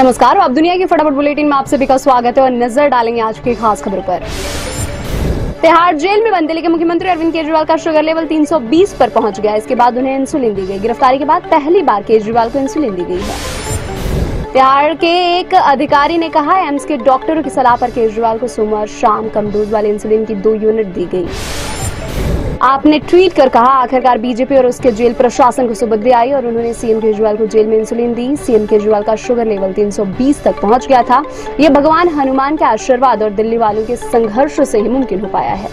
नमस्कार आप दुनिया की फटाफट बुलेटिन में आप सभी का स्वागत है और नज़र डालेंगे आज की खास खबर पर। तिहाड़ जेल में बंद दिल्ली के मुख्यमंत्री अरविंद केजरीवाल का शुगर लेवल 320 पर पहुँच गया। इसके बाद उन्हें इंसुलिन दी गई। गिरफ्तारी के बाद पहली बार केजरीवाल को इंसुलिन दी गई है। तिहाड़ के एक अधिकारी ने कहा, एम्स के डॉक्टरों की सलाह पर केजरीवाल को सोमवार शाम कमडोज वाले इंसुलिन की दो यूनिट दी गई। आपने ट्वीट कर कहा, आखिरकार बीजेपी और उसके जेल प्रशासन को सुबुद्धि आई और उन्होंने सीएम केजरीवाल को जेल में इंसुलिन दी। सीएम केजरीवाल का शुगर लेवल 320 तक पहुँच गया था। ये भगवान हनुमान के आशीर्वाद और दिल्ली वालों के संघर्ष से ही मुमकिन हो पाया है।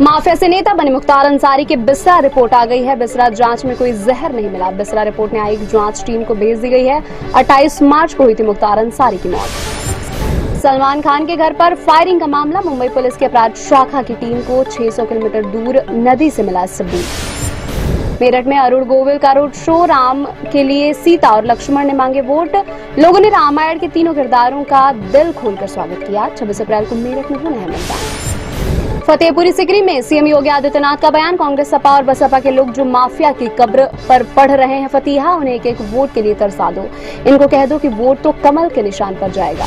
माफिया से नेता बने मुख्तार अंसारी की बिस्रा रिपोर्ट आ गई है। बिस्रा जाँच में कोई जहर नहीं मिला। बिस्रा रिपोर्ट ने आई जाँच टीम को भेज दी गई है। 28 मार्च को हुई थी मुख्तार अंसारी की मौत। सलमान खान के घर पर फायरिंग का मामला। मुंबई पुलिस के अपराध शाखा की टीम को 600 किलोमीटर दूर नदी से मिला सबूत। मेरठ में अरुण गोविल का रोड शो, राम के लिए सीता और लक्ष्मण ने मांगे वोट। लोगों ने रामायण के तीनों किरदारों का दिल खोलकर स्वागत किया। छब्बीस अप्रैल को मेरठ में होना है मतदान। फतेहपुरी सिकरी में सीएम योगी आदित्यनाथ का बयान। कांग्रेस सपा और बसपा के लोग जो माफिया की कब्र पर पढ़ रहे हैं फतीहा, उन्हें एक एक वोट के लिए तरसा दो। इनको कह दो कि वोट तो कमल के निशान पर जाएगा।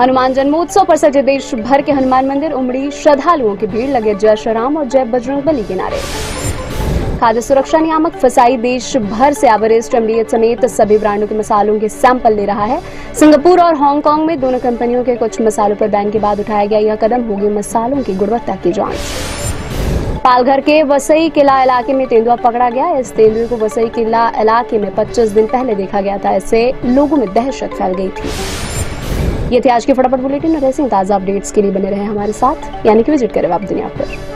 हनुमान जन्मोत्सव पर सजे देश भर के हनुमान मंदिर, उमड़ी श्रद्धालुओं की भीड़ लगे जय श्री राम और जय बजरंग बली के नारे। खाद्य सुरक्षा नियामक फसाई देश भर से एवरेस्ट एमडीएच समेत सभी ब्रांडों के मसालों के सैंपल ले रहा है। सिंगापुर और हांगकांग में दोनों कंपनियों के कुछ मसालों पर बैन के बाद उठाया गया यह कदम, होगी मसालों की गुणवत्ता की जाँच। पालघर के वसई किला इलाके में तेंदुआ पकड़ा गया। इस तेंदुए को वसई किला इलाके में 25 दिन पहले देखा गया था। इससे लोगों में दहशत फैल गई थी। ये थे आज के फटाफट बुलेटिन और ऐसे ताज़ा अपडेट्स के लिए बने रहे हमारे साथ, यानी कि विज़िट करें आप दुनिया पर।